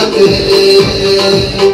Padre.